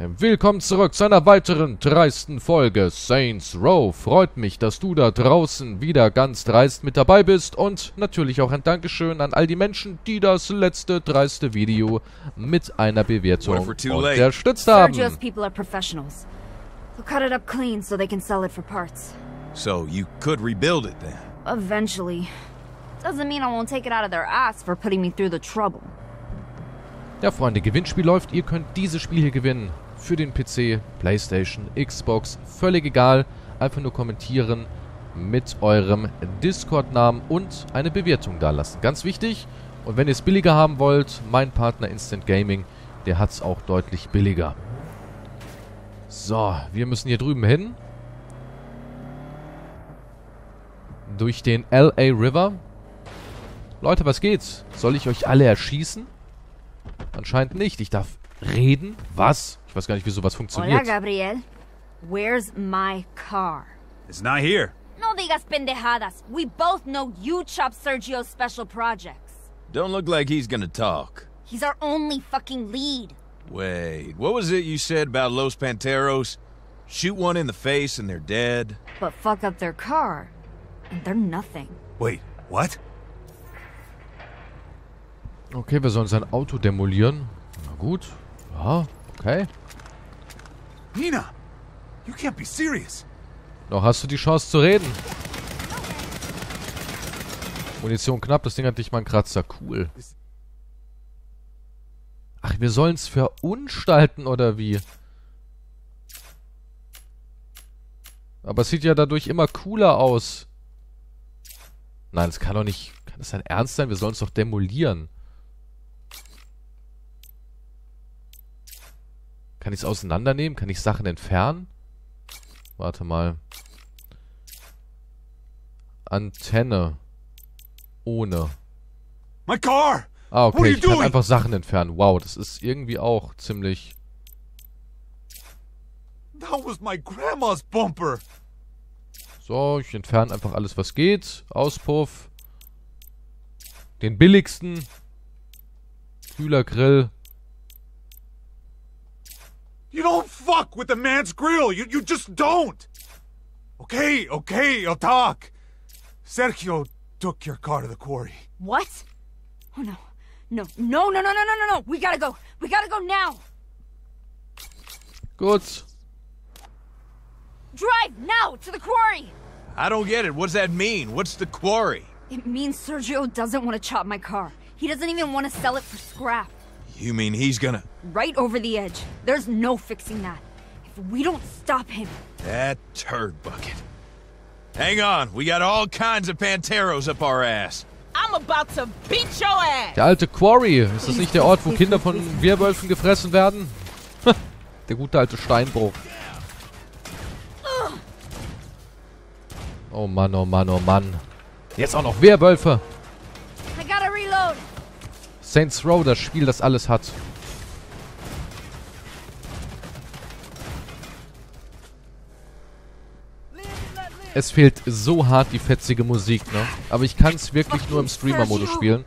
Willkommen zurück zu einer weiteren dreisten Folge Saints Row. Freut mich, dass du da draußen wieder ganz dreist mit dabei bist und natürlich auch ein Dankeschön an all die Menschen, die das letzte dreiste Video mit einer Bewertung unterstützt haben. Sergio's people are professionals. They'll cut it up clean so they can sell it for parts. So you could rebuild it then? Eventually. Doesn't mean I won't take it out of their ass for putting me through the trouble. Ja, Freunde, Gewinnspiel läuft. Ihr könnt dieses Spiel hier gewinnen. Für den PC, Playstation, Xbox, völlig egal. Einfach nur kommentieren mit eurem Discord-Namen und eine Bewertung dalassen. Ganz wichtig. Und wenn ihr es billiger haben wollt, mein Partner Instant Gaming, der hat es auch deutlich billiger. So, wir müssen hier drüben hin. Durch den LA River. Leute, was geht's? Soll ich euch alle erschießen? Anscheinend nicht. Ich darf reden? Was? Ich weiß gar nicht, wie sowas funktioniert. Hola, Gabriel. Where's my car? It's not here. No digas pendejadas. We both know you chop Sergio's special projects. Don't look like he's gonna talk. He's our only fucking lead. Wait, what was it you said about Los Panteros? Shoot one in the face and they're dead? But fuck up their car, and they're nothing. Wait, what? Okay, wir sollen sein Auto demolieren. Na gut. Ja, okay. Nina, you can't be serious. Noch hast du die Chance zu reden. Munition knapp, das Ding hat nicht mal einen Kratzer. Cool. Ach, wir sollen es verunstalten, oder wie? Aber es sieht ja dadurch immer cooler aus. Nein, es kann doch nicht... Kann das sein Ernst sein? Wir sollen es doch demolieren. Kann ich es auseinandernehmen? Kann ich Sachen entfernen? Warte mal. Antenne. Ohne. My car! Ah, okay, ich kann einfach Sachen entfernen. Wow, das ist irgendwie auch ziemlich... That was my grandma's bumper. So, ich entferne einfach alles, was geht. Auspuff. Den billigsten. Kühlergrill. You don't fuck with the man's grill. You, you just don't. Okay, okay, I'll talk. Sergio took your car to the quarry. What? Oh, no. No, no, no, no, no, no, no, no. We gotta go. We gotta go now. Good. Drive now to the quarry. I don't get it. What does that mean? What's the quarry? It means Sergio doesn't want to chop my car. He doesn't even want to sell it for scrap. You mean he's gonna... Right over the edge. There's no fixing that. If we don't stop him... That turd bucket. Hang on, we got all kinds of Panteros up our ass. I'm about to beat your ass. Der alte Quarry. Ist das nicht der Ort, wo Kinder von Werwölfen gefressen werden? der gute alte Steinbruch. Oh Mann, oh Mann, oh Mann. Jetzt auch noch Werwölfe. Saints Row, das Spiel, das alles hat. Es fehlt so hart die fetzige Musik, ne? Aber ich kann es wirklich nur im Streamer-Modus spielen.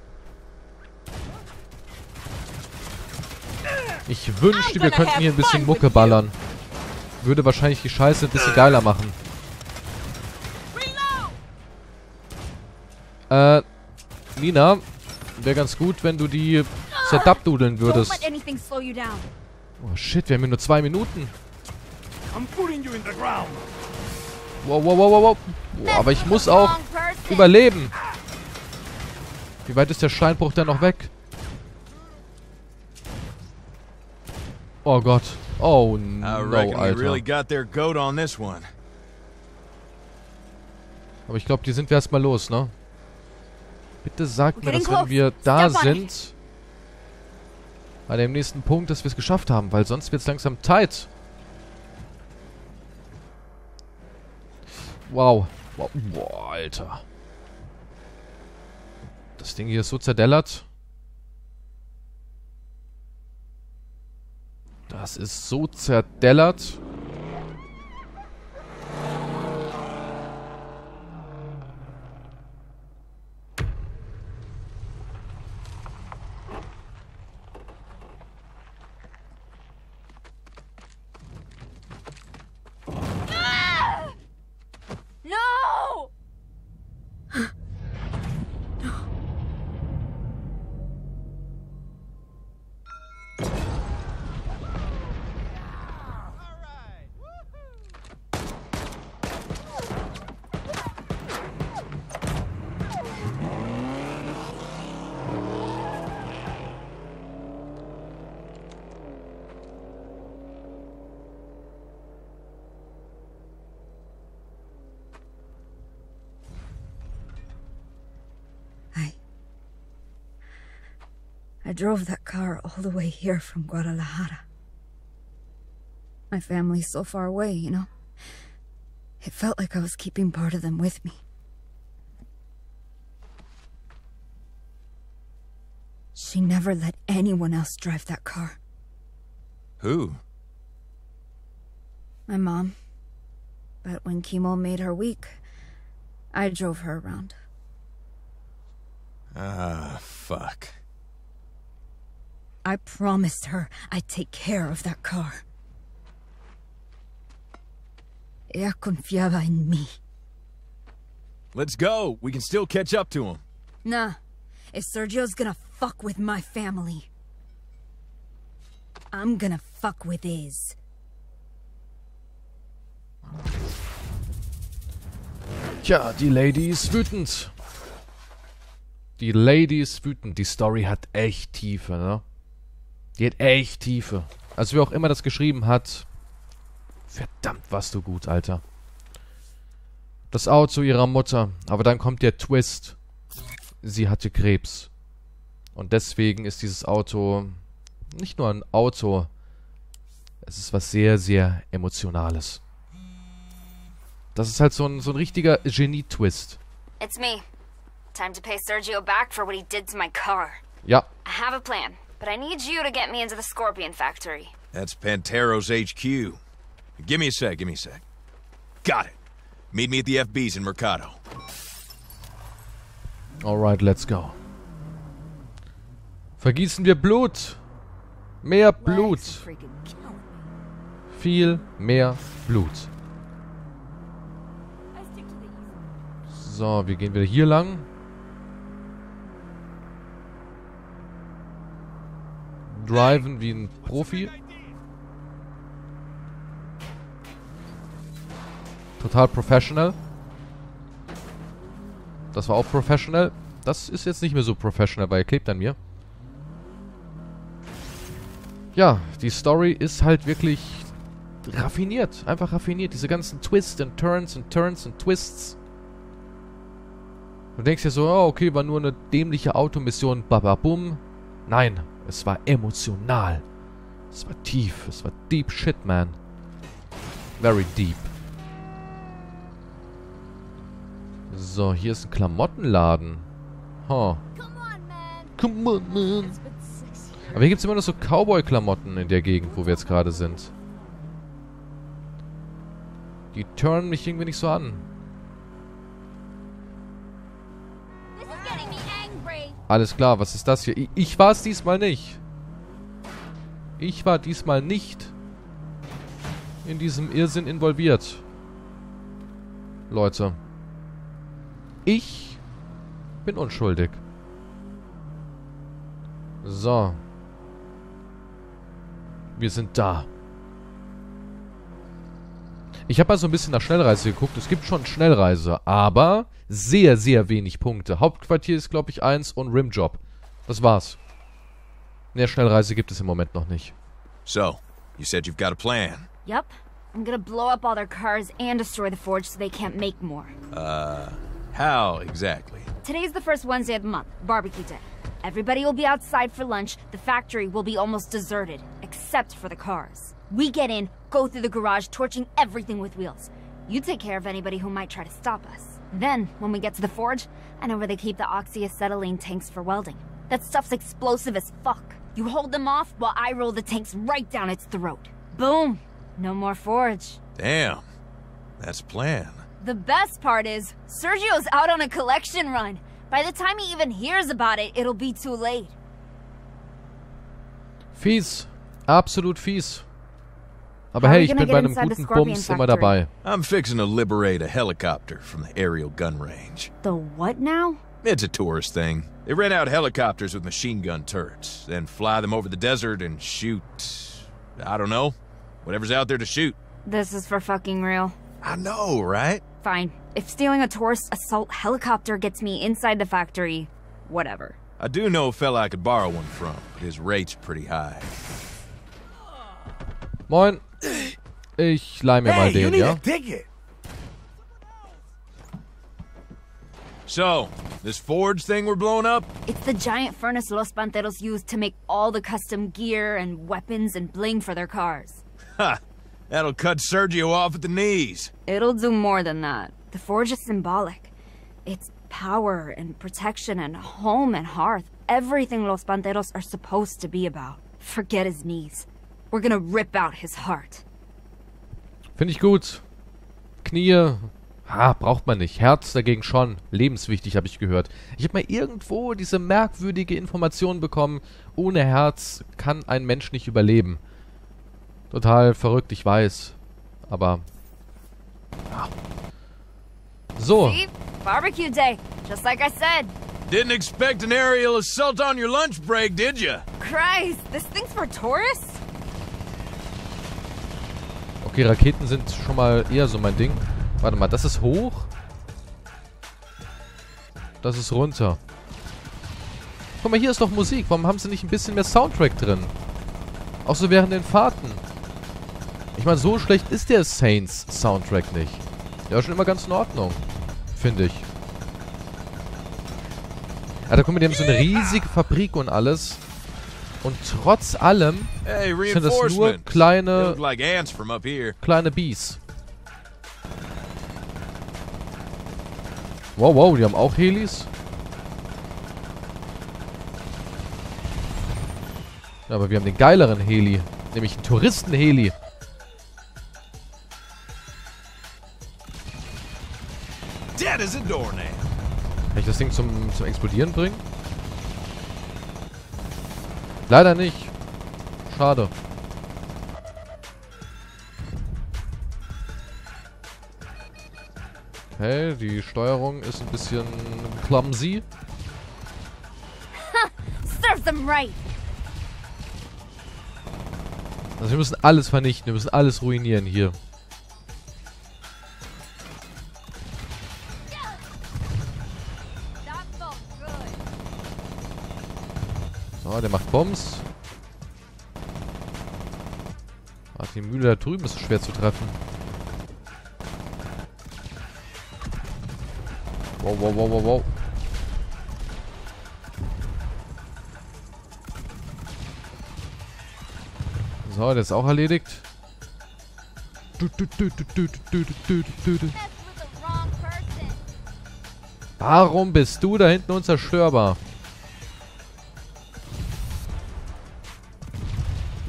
Ich wünschte, wir könnten hier ein bisschen Mucke ballern. Würde wahrscheinlich die Scheiße ein bisschen geiler machen. Äh, Nina, Wäre ganz gut, wenn du die zerdabdudeln würdest. Oh shit, wir haben hier nur zwei Minuten. Wow, wow, wow, wow, wow. Aber ich muss auch überleben. Wie weit ist der Steinbruch denn noch weg? Oh Gott. Oh no, Alter. Aber ich glaube, die sind wir erstmal los, ne? Bitte sagt mir, dass wenn wir da sind, bei dem nächsten Punkt, dass wir es geschafft haben, weil sonst wird es langsam tight. Wow. wow. Boah, Alter. Das Ding hier ist so zerdellert. Das ist so zerdellert. I drove that car all the way here from Guadalajara. My family's so far away, you know? It felt like I was keeping part of them with me. She never let anyone else drive that car. Who? My mom. But when chemo made her weak, I drove her around. Ah, fuck. I promised her I'd take care of that car. Ella confiaba en mí. Let's go. We can still catch up to him. Nah. If Sergio's gonna fuck with my family, I'm gonna fuck with his. Tja, die Lady ist wütend. Die Lady ist wütend. Die Story hat echt Tiefe, ne? Die hat echt Tiefe. Also wer auch immer das geschrieben hat, verdammt warst du gut, Alter. Das Auto ihrer Mutter. Aber dann kommt der Twist. Sie hatte Krebs. Und deswegen ist dieses Auto nicht nur ein Auto. Es ist was sehr, sehr Emotionales. Das ist halt so ein, so ein richtiger Genie-Twist. It's me. Time to pay Sergio back for what he did to my car. Ja. I have a plan, but I need you to get me into the Scorpion factory. That's Pantero's HQ. Give me a sec, give me a sec. Got it. Meet me at the FB's in Mercado. Alright, let's go. Vergießen wir Blut. Mehr Blut. Viel mehr Blut. So, wir gehen wieder hier lang. Driven wie ein Profi. Total professional. Das war auch professional. Das ist jetzt nicht mehr so professional, weil er klebt an mir. Ja, die Story ist halt wirklich raffiniert. Einfach raffiniert. Diese ganzen Twists und Turns und Turns und Twists. Du denkst dir so, oh, okay, war nur eine dämliche Automission, bababum. Nein, es war emotional. Es war tief. Es war deep shit, man. Very deep. So, hier ist ein Klamottenladen. Huh. Come on, man. Aber hier gibt es immer noch so Cowboy-Klamotten in der Gegend, wo wir jetzt gerade sind. Die turnen mich irgendwie nicht so an. Alles klar, was ist das hier? Ich, ich war es diesmal nicht. Ich war diesmal nicht in diesem Irrsinn involviert. Leute. Ich bin unschuldig. So. Wir sind da. Ich habe mal so ein bisschen nach Schnellreise geguckt. Es gibt schon Schnellreise, aber sehr, sehr wenig Punkte. Hauptquartier ist, glaube ich, 1 und Rimjob. Das war's. Mehr Schnellreise gibt es im Moment noch nicht. So, you said you've got a plan. Yep. I'm gonna blow up all their cars and destroy the forge so they can't make more. Uh, how exactly? Today's the first Wednesday of the month, barbecue day. Everybody will be outside for lunch. The factory will be almost deserted, except for the cars. We get in, go through the garage, torching everything with wheels. You take care of anybody who might try to stop us. Then, when we get to the forge, I know where they keep the oxyacetylene tanks for welding. That stuff's explosive as fuck. You hold them off while I roll the tanks right down its throat. Boom! No more forge. Damn. That's plan. The best part is, Sergio's out on a collection run. By the time he even hears about it, it'll be too late. Fies. Absolut fies. Aber hey, ich bin bei einem guten Bums immer dabei. I'm fixing to liberate a helicopter from the aerial gun range. The what now? It's a tourist thing. They rent out helicopters with machine gun turrets, then fly them over the desert and shoot... I don't know. Whatever's out there to shoot. This is for fucking real. I know, right? Fine. If stealing a tourist assault helicopter gets me inside the factory, whatever. I do know a fella I could borrow one from, but his rate's pretty high. Moin. Ich leih mir mal den, ja? So, This forge thing we're blowing up? It's the giant furnace Los Panteros use to make all the custom gear and weapons and bling for their cars. Ha! That'll cut Sergio off at the knees. It'll do more than that. The forge is symbolic. It's power and protection and home and hearth. Everything Los Panteros are supposed to be about. Forget his knees. We're gonna rip out his heart. Finde ich gut. Knie, Ha, braucht man nicht. Herz dagegen schon. Lebenswichtig, habe ich gehört. Ich habe mal irgendwo diese merkwürdige Information bekommen. Ohne Herz kann ein Mensch nicht überleben. Total verrückt, ich weiß. Aber... Ja. So. See? Barbecue day, just like I said. Didn't expect an aerial assault on your lunch break, did you? Christ, this thing's for tourists? Okay, Raketen sind schon mal eher so mein Ding. Warte mal, das ist hoch. Das ist runter. Guck mal, hier ist doch Musik. Warum haben sie nicht ein bisschen mehr Soundtrack drin? Auch so während den Fahrten. Ich meine, so schlecht ist der Saints Soundtrack nicht. Der war schon immer ganz in Ordnung. Finde ich. Alter, guck mal, die haben so eine riesige Fabrik und alles. Und trotz allem hey, sind das nur kleine, like kleine Bees. Wow, wow, die haben auch Helis. Ja, aber wir haben den geileren Heli. Nämlich einen Touristen-Heli. Kann ich das Ding zum, zum Explodieren bringen? Leider nicht. Schade. Okay, die Steuerung ist ein bisschen clumsy. Serve them right. Also wir müssen alles vernichten, wir müssen alles ruinieren hier. Der macht Bombs. Ach, die Mühle da drüben ist schwer zu treffen. Wow, wow, wow, wow, wow. So, der ist auch erledigt. Warum bist du da hinten unzerstörbar?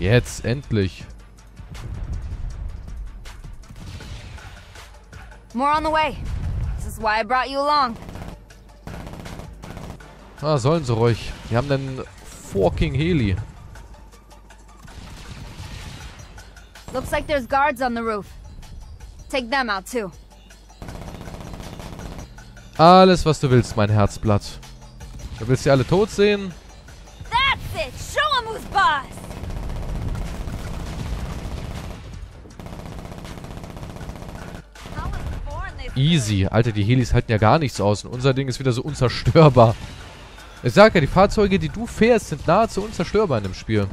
Jetzt, endlich. More on the way why I brought you along. Ah, sollen sie ruhig. Die haben einen fucking Heli. Looks like there's guards on the roof. Take them out too. Alles, was du willst, mein Herzblatt. Du willst sie alle tot sehen? Easy. Alter, die Helis halten ja gar nichts aus. Und unser Ding ist wieder so unzerstörbar. Ich sag ja, die Fahrzeuge, die du fährst, sind nahezu unzerstörbar in dem Spiel.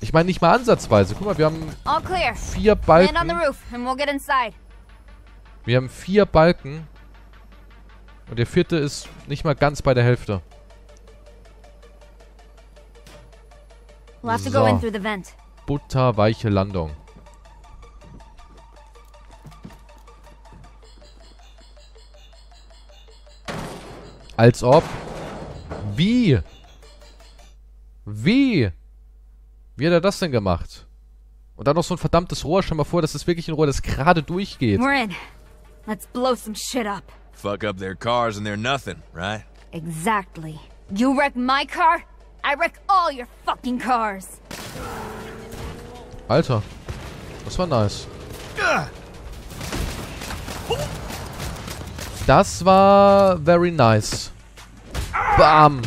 Ich meine nicht mal ansatzweise. Guck mal, wir haben vier Balken. Wir haben vier Balken. Und der vierte ist nicht mal ganz bei der Hälfte. We'll have to go in through the vent butterweiche Landung. Als ob. Wie? Wie? Wie hat er das denn gemacht? Und dann noch so ein verdammtes Rohr. Stell mal vor, das ist wirklich ein Rohr, das gerade durchgeht. We're in. Let's blow some shit up. Fuck up their cars and they're nothing, right? Exactly. You wreck my car, I wreck all your fucking cars. Alter. Das war nice. Das war very nice. Bam.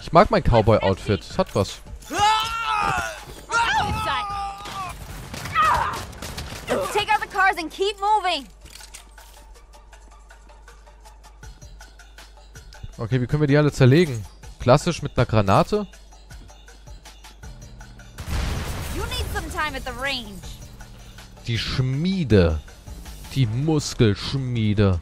Ich mag mein Cowboy-Outfit. Es hat was. Okay, wie können wir die alle zerlegen? Klassisch mit einer Granate? Range. Die Schmiede. Die Muskelschmiede.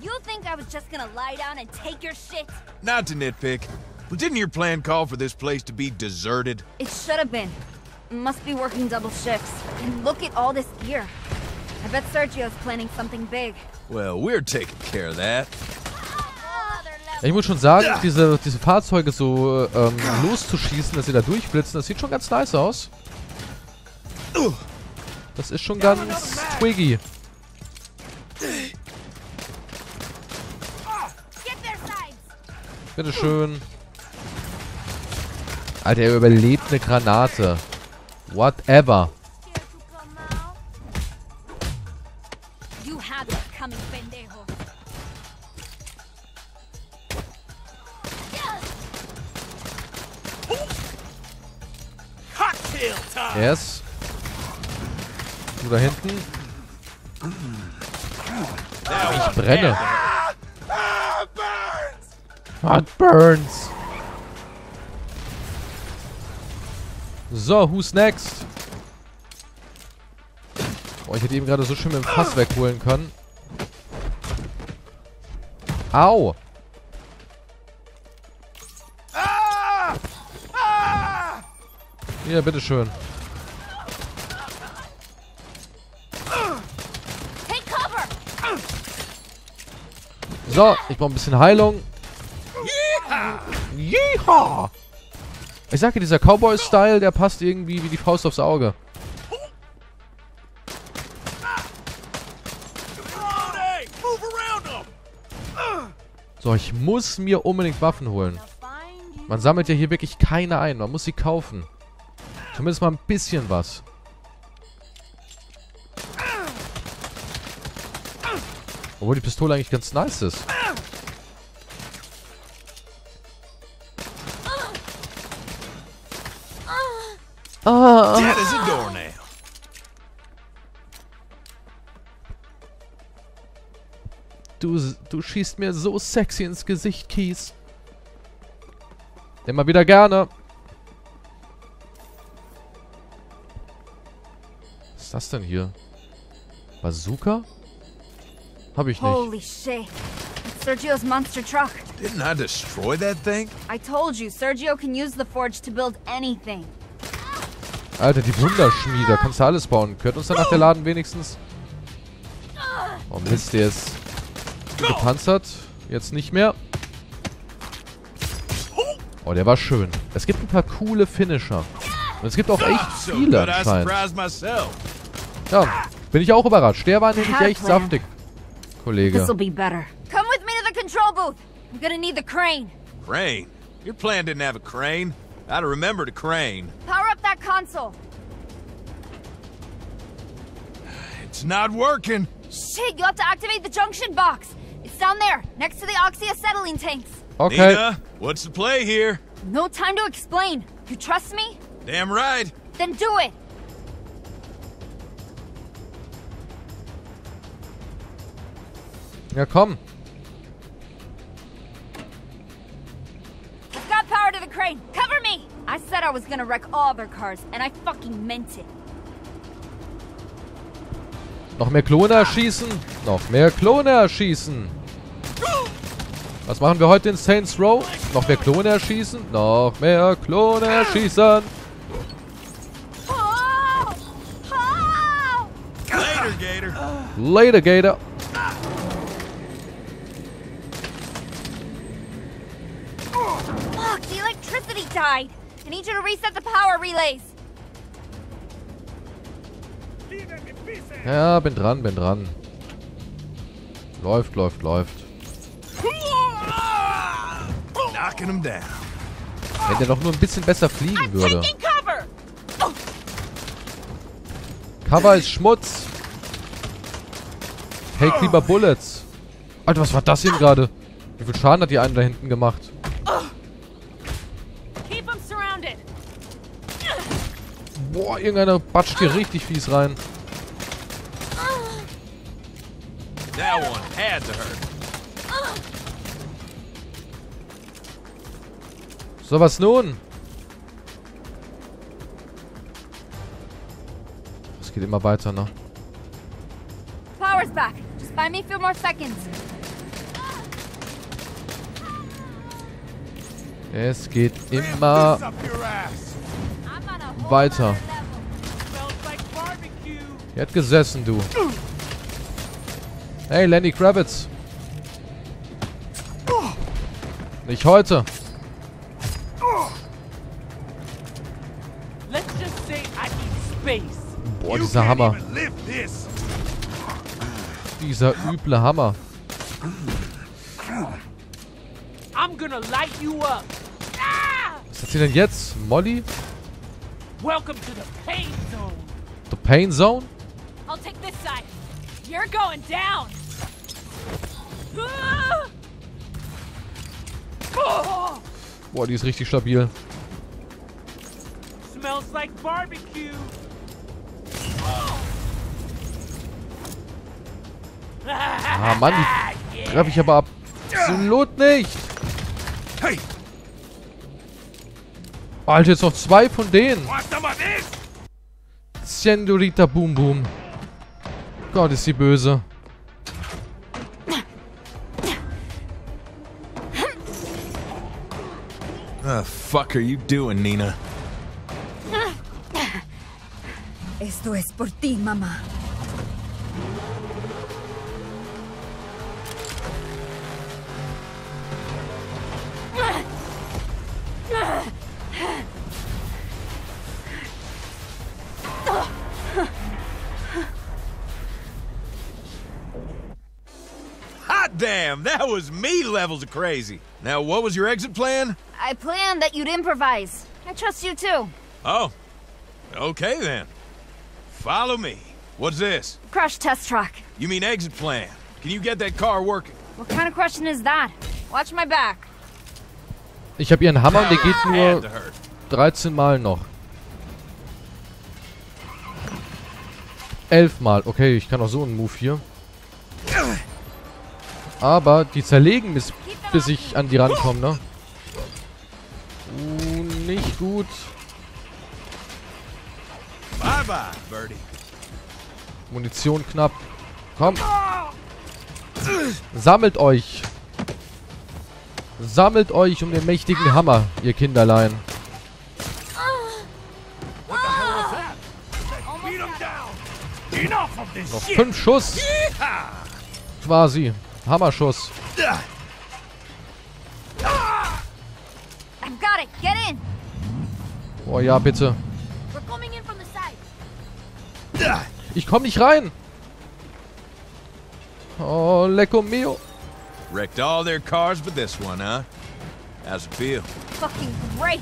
You think I was just gonna lie down and take your shit? Not to nitpick, but didn't your plan call for this place to be deserted? It should have been. Must be working double shifts. And look at all this gear. I bet Sergio's planning something big. Well, we're taking care of that. Ja, ich muss schon sagen, diese, diese Fahrzeuge so ähm, loszuschießen, dass sie da durchblitzen, das sieht schon ganz nice aus. Das ist schon ganz twiggy. Bitteschön. Alter, er überlebt eine Granate. Whatever. Yes. Du da hinten. Ich brenne. Hot burns. So, who's next? Boah, ich hätte eben gerade so schön mit dem Fass wegholen können. Au! Hier, bitteschön. Take cover! So, ich brauche ein bisschen Heilung. Yeehaw! Ich sage, dieser Cowboy-Style, der passt irgendwie wie die Faust aufs Auge. So, ich muss mir unbedingt Waffen holen. Man sammelt ja hier wirklich keine ein. Man muss sie kaufen. Zumindest mal ein bisschen was. Obwohl die Pistole eigentlich ganz nice ist. Ah. Du, du schießt mir so sexy ins Gesicht, Kies. Immer wieder gerne. Was ist das denn hier? Bazooka? Hab ich nicht. Holy shit. It's Sergio's monster truck. Didn't I destroy that thing? I told you, Sergio can use the forge to build anything. Alter, die Wunderschmiede. Kannst du alles bauen. Gehört uns danach der Laden wenigstens? Oh Mist, der ist gepanzert. Jetzt nicht mehr. Oh, der war schön. Es gibt ein paar coole Finisher. Und es gibt auch echt So viele anscheinend. Ja, bin ich auch überrascht. Der war nämlich echt saftig, Kollege. This'll be better. Come with me to the control booth. I'm gonna need the crane. Crane? Your plan didn't have a crane. I'd have remembered a crane. Power up that console. It's not working. Shit, you have to activate the junction box. It's down there, next to the oxyacetylene tanks. Okay. Nina, what's the play here? No time to explain. You trust me? Damn right. Then do it. Ja, komm. I've got power to the crane. Cover me! I said I was gonna wreck all their cars, and I fucking meant it. Noch mehr Klone erschießen. Noch mehr Klone erschießen. Was machen wir heute in Saints Row? Noch mehr Klone erschießen. Noch mehr Klone erschießen. Later, Gator. Later, Gator. Fuck, the electricity died. I need you to reset the power relays. Ja, bin dran, bin dran. Läuft, läuft, läuft. Knocking him down. Wenn der doch nur ein bisschen besser fliegen würde. Cover! Cover ist Schmutz. Take lieber Bullets. Alter, was war das hier gerade? Wie viel Schaden hat die einen da hinten gemacht? Irgendeiner batscht hier richtig fies rein. That one had to hurt. So, was nun? Es geht immer weiter, ne? Power's back. Just buy me a few more seconds. Es geht immer weiter. Er hat gesessen, du. Hey, Lenny Kravitz. Nicht heute. Boah, dieser Hammer. Dieser üble Hammer. I'm gonna light you up. Was hat sie denn jetzt? Molly? Welcome to the pain zone. The pain zone? You're going down. Boah, die ist richtig stabil. Smells like barbecue. Ah, Mann, die treffe ich aber absolut nicht. Hey. Alter, jetzt noch zwei von denen. Senorita Boom Boom. Gott, ist sie böse. The fuck are you doing, Nina? Esto es por ti, mamá. Ah! Ah! Damn, that was me levels of crazy. Now, what was your exit plan? I planned that you'd improvise. I trust you too. Oh, okay then. Follow me. What's this? Crash test track. You mean exit plan? Can you get that car working? What kind of question is that? Watch my back. Ich habe ihren Hammer und der geht nur 13 Mal noch. 11 Mal. Okay, ich kann auch so einen Move hier. Aber die zerlegen bis, bis ich an die rankomme, ne? Uh, nicht gut. Bye bye, Birdie. Munition knapp. Komm. Sammelt euch. Sammelt euch um den mächtigen Hammer, ihr Kinderlein. Noch fünf Schuss. Quasi. Hammerschuss. Oh ja, bitte. Ich komm nicht rein. Oh, lecco mio. Wrecked all their cars but this one, huh? How's it feel? Fucking great.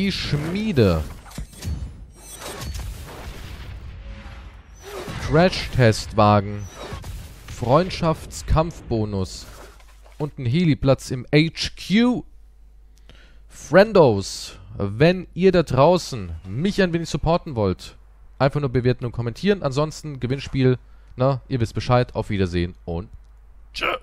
Die Schmiede. Crash-Testwagen. Freundschaftskampfbonus. Und ein Heliplatz im HQ. Friendos, wenn ihr da draußen mich ein wenig supporten wollt, einfach nur bewerten und kommentieren. Ansonsten Gewinnspiel, na, ihr wisst Bescheid. Auf Wiedersehen und tschüss.